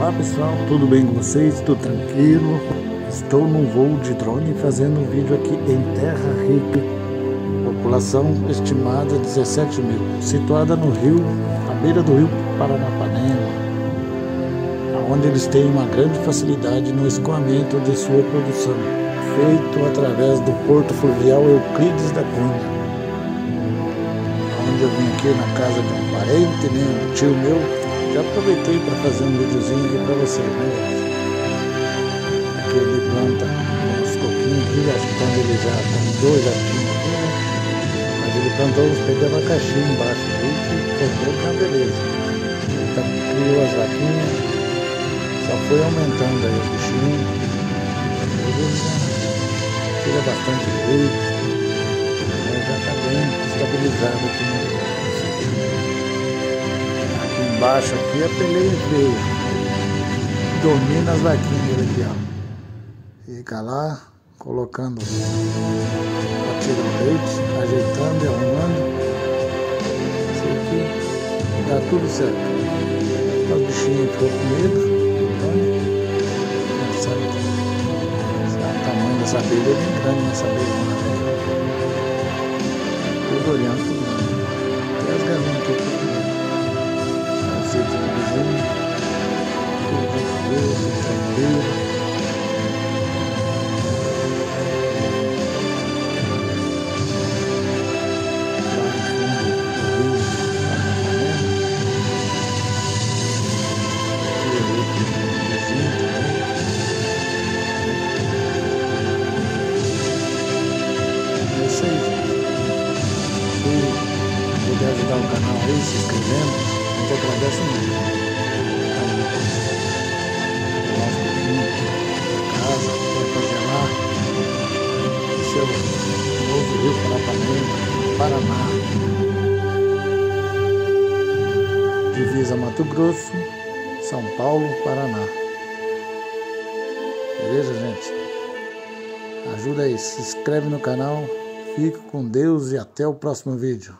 Olá pessoal, tudo bem com vocês? Tudo tranquilo? Estou num voo de drone fazendo um vídeo aqui em Terra Rica. População estimada 17 mil, situada no rio, à beira do rio Paranapanema, onde eles têm uma grande facilidade no escoamento de sua produção, feito através do porto fluvial Euclides da Cunha. Onde eu vim aqui na casa de um parente, né, um tio meu, já aproveitei para fazer um videozinho aqui para vocês, né? Aqui ele planta uns coquinhos acho que quando ele já tem dois jardim aqui, né? Mas ele plantou uns pés de abacaxi embaixo aí, que cortou com a beleza. Então criou as vaquinhas, só foi aumentando aí os bichinhos. Tira bastante leite, já está bem estabilizado aqui no embaixo aqui, a peleia veio. Domina as vaquinhas aqui, ó. Fica lá, colocando a tirar o leite, ajeitando arrumando. Isso aqui dá tudo certo. Os bichinhos ficou com medo, pensando que o tamanho dessa abelha é bem grande nessa abelha. Né? Tudo olhando, tudo. Puder ajudar o canal aí, se inscrevendo, a gente agradece muito. Rio Parapanema, Paraná. Divisa Mato Grosso, São Paulo, Paraná. Beleza, gente? Ajuda aí, se inscreve no canal. Fique com Deus e até o próximo vídeo.